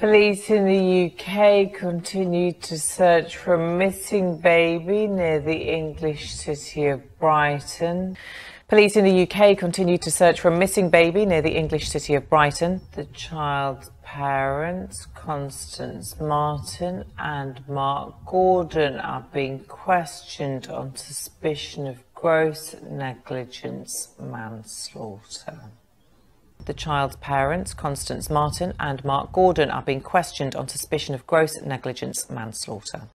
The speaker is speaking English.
Police in the UK continue to search for a missing baby near the English city of Brighton. Police in the UK continue to search for a missing baby near the English city of Brighton. The child's parents, Constance Martin and Mark Gordon, are being questioned on suspicion of gross negligence manslaughter. The child's parents, Constance Martin and Mark Gordon, are being questioned on suspicion of gross negligence manslaughter.